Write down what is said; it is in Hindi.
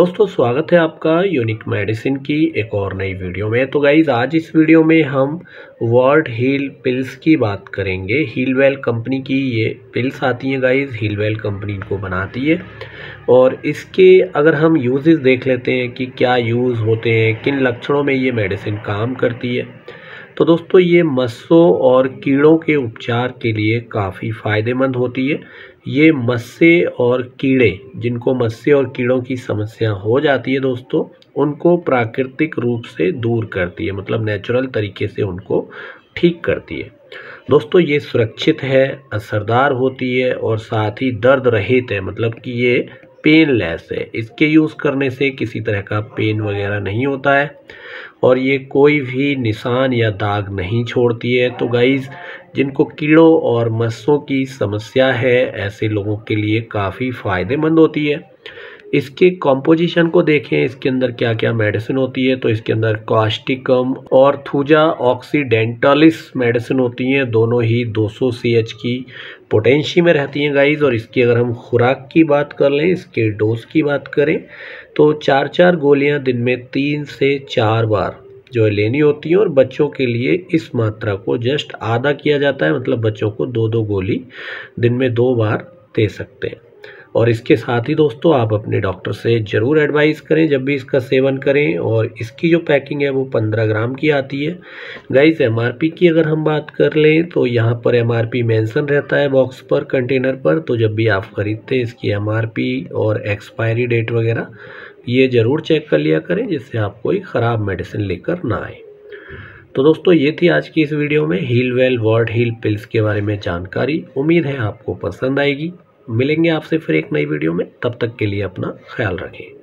दोस्तों, स्वागत है आपका यूनिक मेडिसिन की एक और नई वीडियो में। तो गाइज़ आज इस वीडियो में हम वर्ल्ड हील पिल्स की बात करेंगे। हीलवेल कंपनी की ये पिल्स आती हैं गाइज़ हीलवेल कंपनी इनको बनाती है। और इसके अगर हम यूजेस देख लेते हैं कि क्या यूज़ होते हैं, किन लक्षणों में ये मेडिसिन काम करती है। तो दोस्तों, ये मस्सों और कीड़ों के उपचार के लिए काफ़ी फ़ायदेमंद होती है। ये मस्से और कीड़े, जिनको मस्से और कीड़ों की समस्या हो जाती है दोस्तों, उनको प्राकृतिक रूप से दूर करती है मतलब नेचुरल तरीके से उनको ठीक करती है। दोस्तों, ये सुरक्षित है, असरदार होती है और साथ ही दर्द रहित है मतलब कि ये पेनलेस है। इसके यूज़ करने से किसी तरह का पेन वगैरह नहीं होता है और ये कोई भी निशान या दाग नहीं छोड़ती है। तो गाइज़ जिनको कीड़ों और मस्सों की समस्या है, ऐसे लोगों के लिए काफ़ी फ़ायदेमंद होती है। इसके कॉम्पोजिशन को देखें, इसके अंदर क्या क्या मेडिसिन होती है? तो इसके अंदर कॉस्टिकम और थूजा ऑक्सीडेंटलिस मेडिसिन होती हैं। दोनों ही 200 एच की पोटेंशी में रहती हैं गाइज़ और इसकी अगर हम खुराक की बात कर लें, इसके डोज की बात करें तो चार चार गोलियाँ दिन में तीन से चार बार जो है लेनी होती है। और बच्चों के लिए इस मात्रा को जस्ट आधा किया जाता है मतलब बच्चों को दो दो गोली दिन में दो बार दे सकते हैं। और इसके साथ ही दोस्तों, आप अपने डॉक्टर से ज़रूर एडवाइस करें, जब भी इसका सेवन करें और इसकी जो पैकिंग है वो पंद्रह ग्राम की आती है। गाइस एमआरपी की अगर हम बात कर लें तो यहाँ पर एमआरपी मेंशन रहता है बॉक्स पर कंटेनर पर। तो जब भी आप ख़रीदते हैं इसकी एमआरपी और एक्सपायरी डेट वगैरह, ये ज़रूर चेक कर लिया करें, जिससे आप कोई ख़राब मेडिसिन लेकर ना आए। तो दोस्तों, ये थी आज की इस वीडियो में। Heal well word heal pills के बारे में जानकारी। उम्मीद है आपको पसंद आएगी। मिलेंगे आपसे फिर एक नई वीडियो में। तब तक के लिए अपना ख्याल रखें।